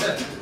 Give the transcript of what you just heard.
셋.